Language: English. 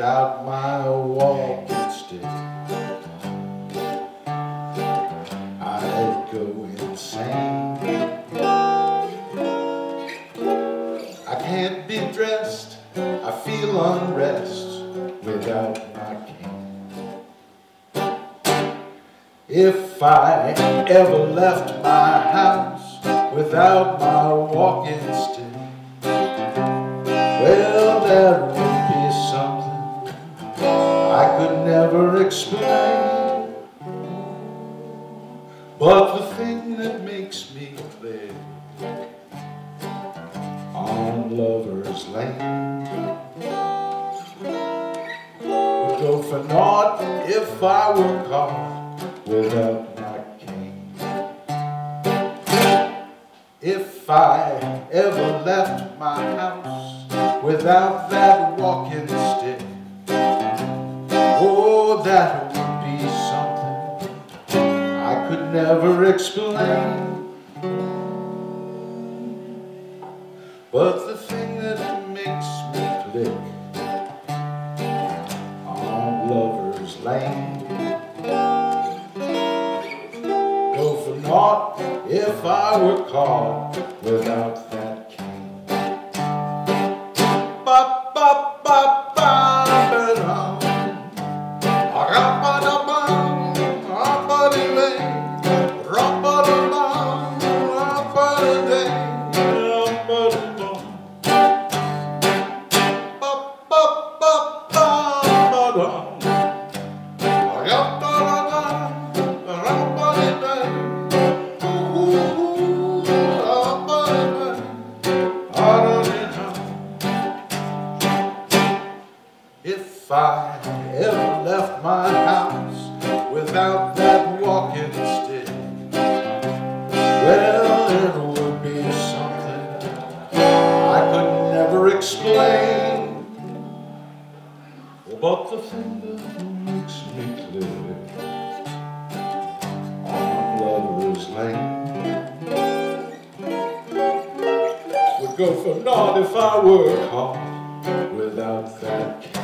without my walking stick I'd go insane. I can't be dressed, I feel unrest without my cane if I ever left my house without my walking stick, well, that would be something I could never explain. But the thing that makes me live on Lover's Lane would go for naught if I were caught without my cane. If I ever left my house without that walking stick, oh, that would be something I could never explain. But if I were caught without that cane. Ba ba ba ba ba da. Ra-ba-da-ba, ra-ba-dee-bay, If I ever left my house without that walking stick, well, it would be something I could never explain. Oh, but the that makes me clear on Lover's Lane would go for naught if I were caught without that.